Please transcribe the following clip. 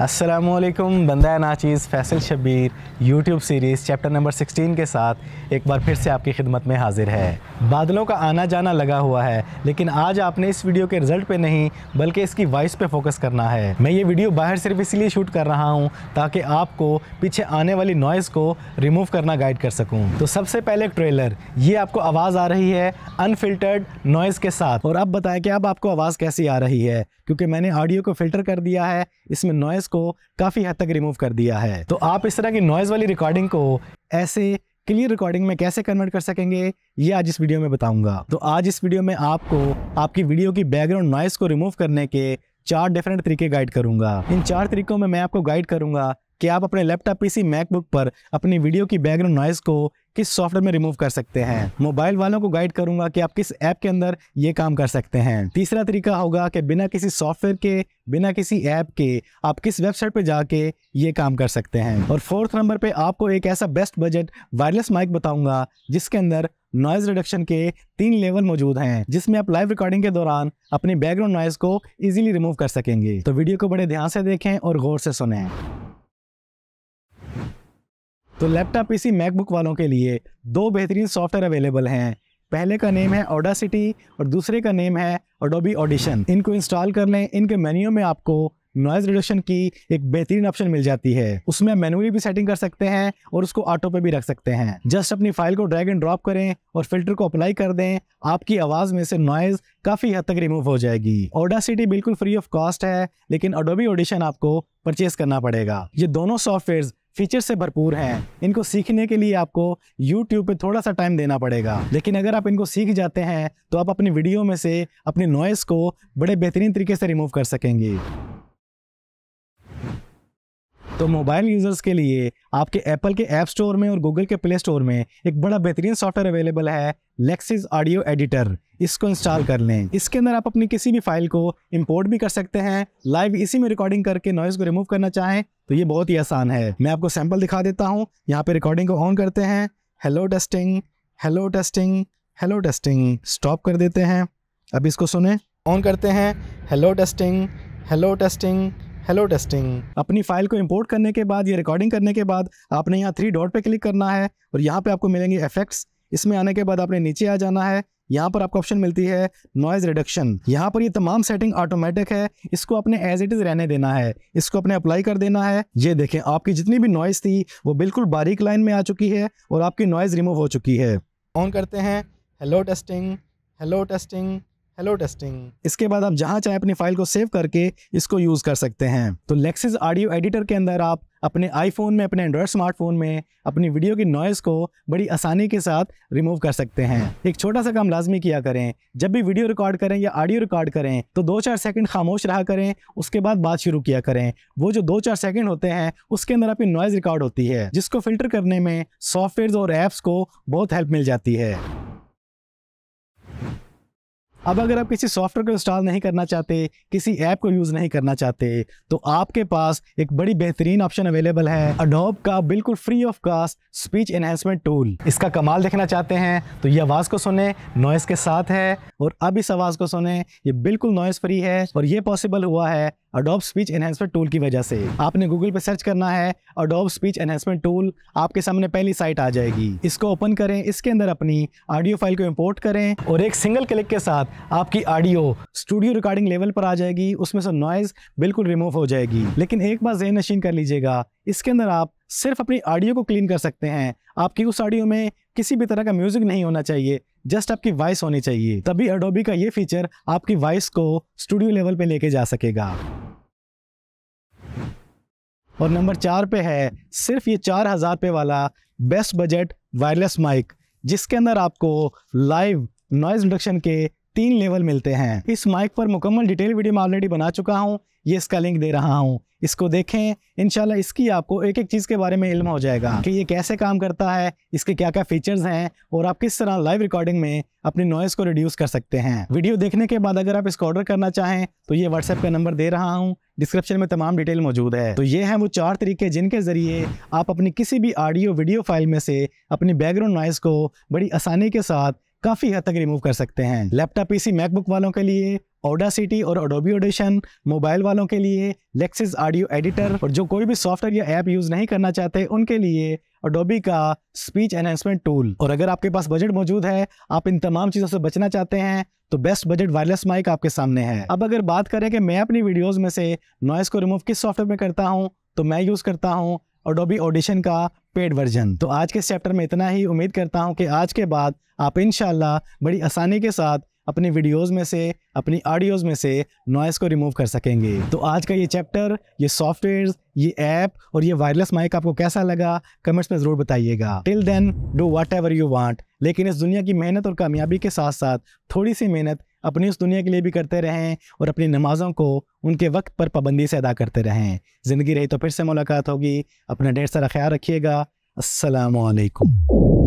असलम बंदा नाचीज़, Faisal Shabbir YouTube series chapter number 16 के साथ एक बार फिर से आपकी खिदमत में हाजिर है। बादलों का आना जाना लगा हुआ है, लेकिन आज आपने इस वीडियो के रिज़ल्ट पे नहीं, बल्कि इसकी वॉइस पे फोकस करना है। मैं ये वीडियो बाहर सिर्फ़ इसलिए शूट कर रहा हूँ, ताकि आपको पीछे आने वाली नॉइज़ को रिमूव करना गाइड कर सकूँ। तो सबसे पहले ट्रेलर ये आपको आवाज़ आ रही है अनफिल्टर्ड नॉइज़ के साथ। और अब बताएँ कि अब आपको आवाज़ कैसी आ रही है, क्योंकि मैंने ऑडियो को फ़िल्टर कर दिया है, इसमें नॉइज़ को काफ़ी हद तक रिमूव कर दिया है। तो आप इस तरह की नॉइज़ वाली रिकॉर्डिंग को ऐसे क्लियर रिकॉर्डिंग में कैसे कन्वर्ट कर सकेंगे, ये आज इस वीडियो में बताऊँगा। तो आज इस वीडियो में आपको आपकी वीडियो की बैकग्राउंड नॉइस को रिमूव करने के चार डिफरेंट तरीके गाइड करूँगा। इन चार तरीकों में मैं आपको गाइड करूँगा कि आप अपने लैपटॉप पीसी मैकबुक पर अपनी वीडियो की बैकग्राउंड नॉइस को किस सॉफ्टवेयर में रिमूव कर सकते हैं। मोबाइल वालों को गाइड करूँगा कि आप किस ऐप के अंदर ये काम कर सकते हैं। तीसरा तरीका होगा कि बिना किसी सॉफ्टवेयर के बिना किसी ऐप के आप किस वेबसाइट पे जाके ये काम कर सकते हैं। और फोर्थ नंबर पे आपको एक ऐसा बेस्ट बजट वायरलेस माइक बताऊँगा जिसके अंदर नॉइज़ रिडक्शन के तीन लेवल मौजूद हैं जिसमें आप लाइव रिकॉर्डिंग के दौरान अपनी बैकग्राउंड नॉइज़ को इजीली रिमूव कर सकेंगे। तो वीडियो को बड़े ध्यान से देखें और गौर से सुने। तो लैपटॉप पीसी, मैकबुक वालों के लिए दो बेहतरीन सॉफ्टवेयर अवेलेबल हैं। पहले का नेम है ओडासिटी और दूसरे का नेम है ओडोबी ऑडिशन इनको इंस्टॉल कर लें। इनके मेन्यू में आपको नॉइज़ रिडक्शन की एक बेहतरीन ऑप्शन मिल जाती है। उसमें मैनुअली भी सेटिंग कर सकते हैं और उसको ऑटो पे भी रख सकते हैं। जस्ट अपनी फ़ाइल को ड्रैग एंड ड्रॉप करें और फ़िल्टर को अप्लाई कर दें। आपकी आवाज़ में से नॉइज़ काफ़ी हद तक रिमूव हो जाएगी। ओडासिटी बिल्कुल फ्री ऑफ़ कॉस्ट है, लेकिन अडोबी ऑडिशन आपको परचेज करना पड़ेगा। ये दोनों सॉफ्टवेयर फीचर से भरपूर हैं। इनको सीखने के लिए आपको YouTube पे थोड़ा सा टाइम देना पड़ेगा। लेकिन अगर आप इनको सीख जाते हैं तो आप अपनी वीडियो में से अपने नॉइस को बड़े बेहतरीन तरीके से रिमूव कर सकेंगे। तो मोबाइल यूज़र्स के लिए आपके एप्पल के ऐप स्टोर में और गूगल के प्ले स्टोर में एक बड़ा बेहतरीन सॉफ्टवेयर अवेलेबल है। लेक्सिस ऑडियो एडिटर इसको इंस्टॉल कर लें। इसके अंदर आप अपनी किसी भी फ़ाइल को इंपोर्ट भी कर सकते हैं। लाइव इसी में रिकॉर्डिंग करके नॉइज़ को रिमूव करना चाहें तो ये बहुत ही आसान है। मैं आपको सैंपल दिखा देता हूँ। यहाँ पे रिकॉर्डिंग को ऑन करते हैं। Hello testing hello testing hello testing stop कर देते हैं। अब इसको सुने। ऑन करते हैं। Hello testing hello testing hello testing अपनी फ़ाइल को इंपोर्ट करने के बाद या रिकॉर्डिंग करने के बाद आपने यहाँ थ्री डॉट पे क्लिक करना है और यहाँ पे आपको मिलेंगे इफेक्ट्स इसमें आने के बाद आपने नीचे आ जाना है, यहाँ पर आपको ऑप्शन मिलती है नॉइज़ रिडक्शन यहाँ पर ये तमाम सेटिंग ऑटोमेटिक है, इसको अपने एज इट इज़ रहने देना है, इसको अपने अप्लाई कर देना है। ये देखें, आपकी जितनी भी नॉइज़ थी, वो बिल्कुल बारीक लाइन में आ चुकी है और आपकी नॉइज़ रिमूव हो चुकी है। ऑन करते हैं hello testing hello testing hello testing इसके बाद आप जहाँ चाहे अपनी फ़ाइल को सेव करके इसको यूज़ कर सकते हैं। तो लेक्सिस ऑडियो एडिटर के अंदर आप अपने आईफोन में, अपने एंड्रॉयड स्मार्टफ़ोन में, अपनी वीडियो की नॉइज़ को बड़ी आसानी के साथ रिमूव कर सकते हैं। एक छोटा सा काम लाजमी किया करें। जब भी वीडियो रिकॉर्ड करें या ऑडियो रिकॉर्ड करें तो दो चार सेकंड खामोश रहा करें, उसके बाद बात शुरू किया करें। वो जो दो चार सेकंड होते हैं, उसके अंदर आपकी नॉइज़ रिकॉर्ड होती है, जिसको फ़िल्टर करने में सॉफ्टवेयर और ऐप्स को बहुत हेल्प मिल जाती है। अब अगर आप किसी सॉफ्टवेयर को इंस्टॉल नहीं करना चाहते, किसी ऐप को यूज़ नहीं करना चाहते तो आपके पास एक बड़ी बेहतरीन ऑप्शन अवेलेबल है अडोब का बिल्कुल free of cost speech enhancement tool इसका कमाल देखना चाहते हैं तो ये आवाज़ को सुने नॉइस के साथ है, और अब इस आवाज़ को सुने, ये बिल्कुल नॉइस फ्री है, और ये पॉसिबल हुआ है अडोब स्पीच एनहेंसमेंट टूल की वजह से। आपने गूगल पे सर्च करना है अडोब स्पीच एनहेंसमेंट टूल आपके सामने पहली साइट आ जाएगी। इसको ओपन करें, इसके अंदर अपनी ऑडियो फ़ाइल को इंपोर्ट करें और एक सिंगल क्लिक के साथ आपकी ऑडियो स्टूडियो रिकॉर्डिंग लेवल पर आ जाएगी। उसमें से नॉइज़ बिल्कुल रिमूव हो जाएगी। लेकिन एक बार जेन नशीन कर लीजिएगा। इसके अंदर आप सिर्फ़ अपनी ऑडियो को क्लीन कर सकते हैं। आपकी उस ऑडियो में किसी भी तरह का म्यूज़िक नहीं होना चाहिए। जस्ट आपकी वॉइस होनी चाहिए। तभी अडोबी का ये फीचर आपकी वॉइस को स्टूडियो लेवल पे लेके जा सकेगा। और नंबर चार पे है, सिर्फ़ ये चार हज़ार पे वाला बेस्ट बजट वायरलेस माइक जिसके अंदर आपको लाइव नॉइज़ इंडक्शन के तीन लेवल मिलते हैं। इस माइक पर मुकम्मल डिटेल वीडियो मैं ऑलरेडी बना चुका हूँ। ये इसका लिंक दे रहा हूँ। इसको देखें। इनशाला इसकी आपको एक एक चीज़ के बारे में इल्म हो जाएगा कि ये कैसे काम करता है, इसके क्या क्या फीचर्स हैं और आप किस तरह लाइव रिकॉर्डिंग में अपनी नॉइस को रिड्यूस कर सकते हैं। वीडियो देखने के बाद अगर आप इसको ऑर्डर करना चाहें तो ये व्हाट्सएप का नंबर दे रहा हूँ। डिस्क्रिप्शन में तमाम डिटेल मौजूद है। तो ये हैं वो चार तरीके जिनके ज़रिए आप अपनी किसी भी ऑडियो वीडियो फ़ाइल में से अपनी बैकग्राउंड नॉइस को बड़ी आसानी के साथ काफ़ी हद तक रिमूव कर सकते हैं। लैपटॉप पीसी मैकबुक वालों के लिए ओडा सिटी और अडोबी ऑडिशन मोबाइल वालों के लिए लेक्सिस ऑडियो एडिटर और जो कोई भी सॉफ्टवेयर या ऐप यूज़ नहीं करना चाहते, उनके लिए अडोबी का स्पीच एनहेंसमेंट टूल और अगर आपके पास बजट मौजूद है, आप इन तमाम चीज़ों से बचना चाहते हैं तो बेस्ट बजट वायरलेस माइक आपके सामने है। अब अगर बात करें कि मैं अपनी वीडियोस में से नॉइस को रिमूव किस सॉफ्टवेयर में करता हूँ तो मैं यूज़ करता हूँ अडोबी ऑडिशन का पेड वर्जन तो आज के चैप्टर में इतना ही। उम्मीद करता हूँ कि आज के बाद आप इनशाला बड़ी आसानी के साथ अपनी वीडियोस में से, अपनी ऑडियोज में से नॉइस को रिमूव कर सकेंगे। तो आज का ये चैप्टर ये सॉफ्टवेयर ये ऐप और ये वायरलेस माइक आपको कैसा लगा कमेंट्स में ज़रूर बताइएगा। Till then do whatever you want लेकिन इस दुनिया की मेहनत और कामयाबी के साथ साथ थोड़ी सी मेहनत अपनी उस दुनिया के लिए भी करते रहें और अपनी नमाज़ों को उनके वक्त पर पाबंदी से अदा करते रहें। ज़िंदगी रही तो फिर से मुलाकात होगी। अपना ढेर सारा ख्याल रखिएगा। असलकुम